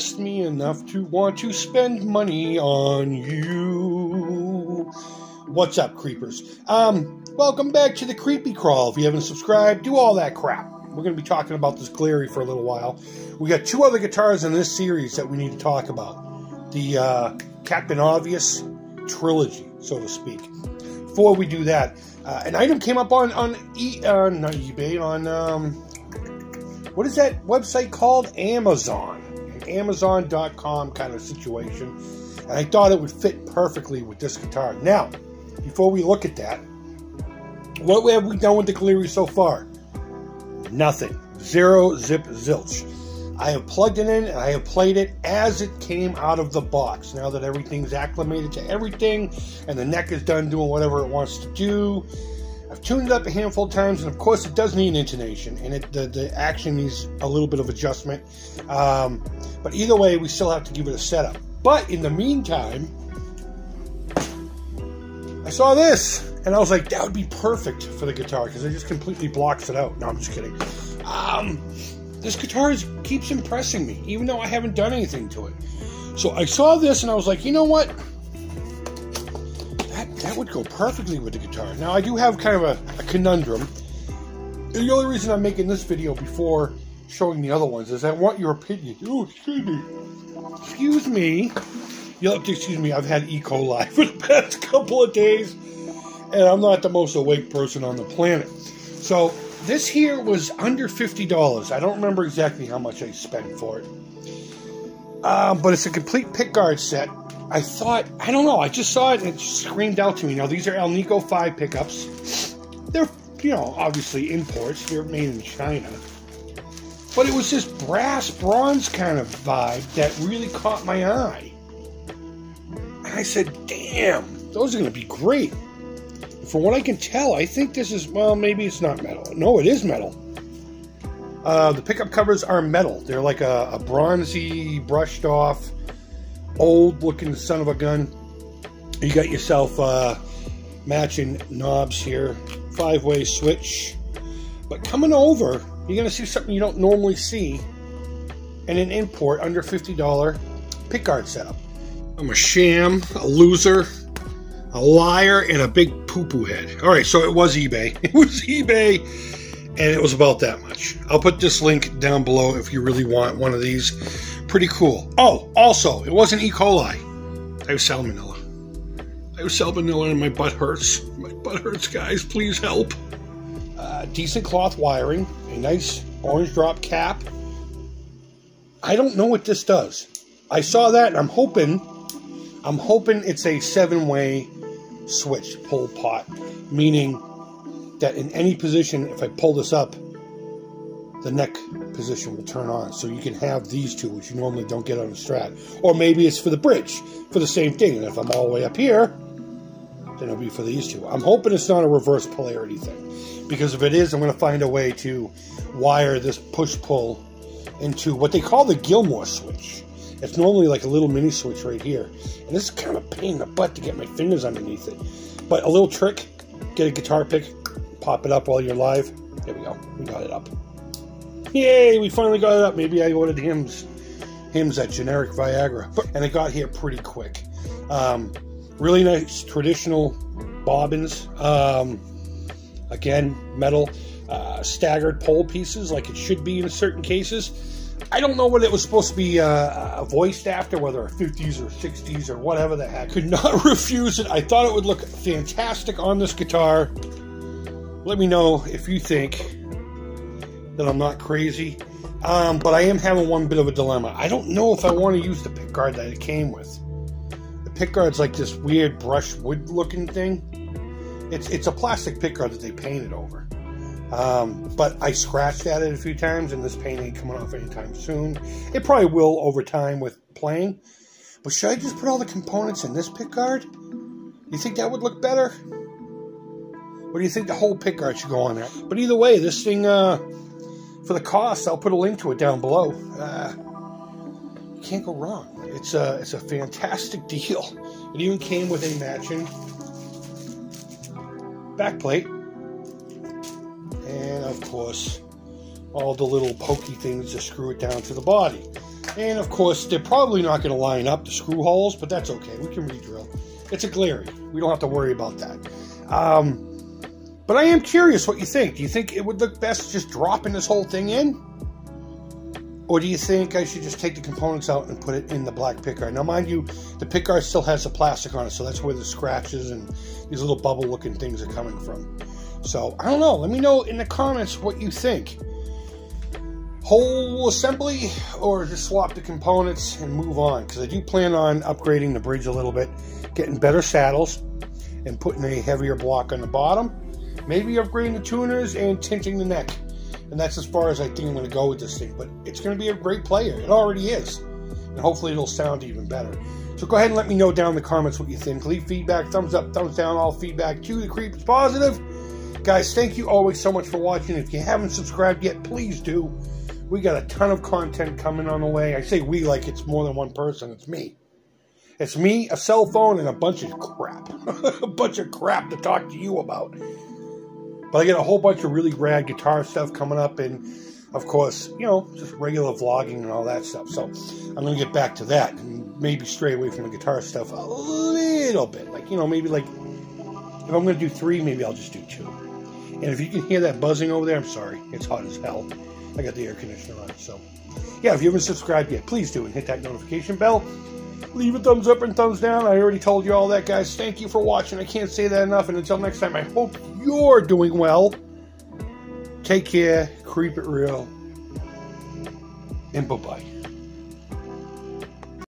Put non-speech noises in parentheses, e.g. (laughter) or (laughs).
me enough to want to spend money on you. What's up, creepers? Um, welcome back to the Creepy Crawl. If you haven't subscribed, do all that crap. We're going to be talking about this Glarry for a little while. We got two other guitars in this series that we need to talk about. The uh, Captain Obvious trilogy, so to speak. Before we do that, uh, an item came up on on e, uh, not eBay on um, what is that website called? Amazon, Amazon.com kind of situation, and I thought it would fit perfectly with this guitar. Now, before we look at that, what have we done with the Glarry so far? Nothing. Zero zip zilch. I have plugged it in and I have played it as it came out of the box. Now that everything's acclimated to everything and the neck is done doing whatever it wants to do, I've tuned it up a handful of times, and of course, it does need intonation, and it, the, the action needs a little bit of adjustment. Um, but either way, we still have to give it a setup. But in the meantime, I saw this, and I was like, that would be perfect for the guitar because it just completely blocks it out. No, I'm just kidding. Um, this guitar is, keeps impressing me, even though I haven't done anything to it. So I saw this, and I was like, you know what? That, would go perfectly with the guitar. Now, I do have kind of a, a conundrum. The only reason I'm making this video before showing the other ones is I want your opinion. Oh, excuse me. Excuse me. You'll have to excuse me. I've had E. coli (laughs) for the past couple of days, and I'm not the most awake person on the planet. So this here was under fifty dollars. I don't remember exactly how much I spent for it, um, but it's a complete pickguard set. I thought I don't know. I just saw it and it screamed out to me. Now these are Alnico Five pickups. They're you know obviously imports. They're made in China. But it was this brass bronze kind of vibe that really caught my eye. And I said, damn, those are going to be great. From what I can tell, I think this is, well, maybe it's not metal. No, it is metal. Uh, the pickup covers are metal. They're like a, a bronzy, brushed off, old looking son of a gun. You got yourself uh, matching knobs here, five way switch. But coming over, you're going to see something you don't normally see in an import under $50 pickguard setup. I'm a sham, a loser, a liar, and a big poo poo head. All right, so it was eBay. (laughs) It was eBay, and it was about that much. I'll put this link down below if you really want one of these. Pretty cool. Oh, also, it wasn't E. coli. I have salmonella. I have salmonella, and my butt hurts. My butt hurts, guys. Please help. Uh, decent cloth wiring, a nice orange drop cap. I don't know what this does. I saw that, and I'm hoping I'm hoping it's a seven way switch pull pot, meaning that in any position, if I pull this up, the neck position will turn on. So you can have these two, which you normally don't get on a strat. Or maybe it's for the bridge, for the same thing. And if I'm all the way up here, then it'll be for these two. I'm hoping it's not a reverse polarity thing. Because if it is, I'm going to find a way to wire this push-pull into what they call the Gilmour switch. It's normally like a little mini switch right here. And this is kind of a pain in the butt to get my fingers underneath it. But a little trick, get a guitar pick, pop it up while you're live. There we go. We got it up. Yay, we finally got it up. Maybe I ordered Hims, Hims at generic Viagra. And it got here pretty quick. Um, really nice traditional bobbins. Um, again, metal. Uh, staggered pole pieces like it should be in certain cases. I don't know what it was supposed to be uh, uh, voiced after, whether 50s or 60s or whatever the heck. Could not (laughs) refuse it. I thought it would look fantastic on this guitar. Let me know if you think that I'm not crazy. Um, but I am having one bit of a dilemma. I don't know if I want to use the pickguard that it came with. The pick pickguard's like this weird brush wood looking thing. It's it's a plastic pickguard that they painted over. Um, but I scratched at it a few times, and this paint ain't coming off anytime soon. It probably will over time with playing. But should I just put all the components in this pickguard? Do you think that would look better? Or do you think the whole pickguard should go on there? But either way, this thing, uh, for the cost, I'll put a link to it down below. Uh, you can't go wrong. It's a, it's a fantastic deal. It even came with a matching backplate and of course all the little pokey things to screw it down to the body And of course, they're probably not going to line up the screw holes, but that's okay. We can re-drill. It's a Glarry. We don't have to worry about that. Um, but I am curious what you think. Do you think it would look best just dropping this whole thing in? Or do you think I should just take the components out and put it in the black pickguard? Now, mind you, the pickguard still has the plastic on it, so that's where the scratches and these little bubble-looking things are coming from. So, I don't know. Let me know in the comments what you think. Whole assembly or just swap the components and move on? Because I do plan on upgrading the bridge a little bit, getting better saddles, and putting a heavier block on the bottom. Maybe upgrading the tuners and tinting the neck. And that's as far as I think I'm going to go with this thing. But it's going to be a great player. It already is. And hopefully it'll sound even better. So go ahead and let me know down in the comments what you think. Leave feedback, thumbs up, thumbs down, all feedback to the creep is positive. Guys, thank you always so much for watching. If you haven't subscribed yet, please do. We got a ton of content coming on the way. I say we like it's more than one person. It's me. It's me, a cell phone, and a bunch of crap. (laughs) a bunch of crap to talk to you about. But I get a whole bunch of really rad guitar stuff coming up, and of course, you know, just regular vlogging and all that stuff. So I'm going to get back to that and maybe stray away from the guitar stuff a little bit. Like, you know, maybe like if I'm going to do three, maybe I'll just do two. And if you can hear that buzzing over there, I'm sorry. It's hot as hell. I got the air conditioner on. So, yeah, if you haven't subscribed yet, please do and hit that notification bell leave a thumbs up and thumbs down. I already told you all that, guys. Thank you for watching. I can't say that enough. And until next time, I hope you're doing well. Take care. Creep it real. And bye bye.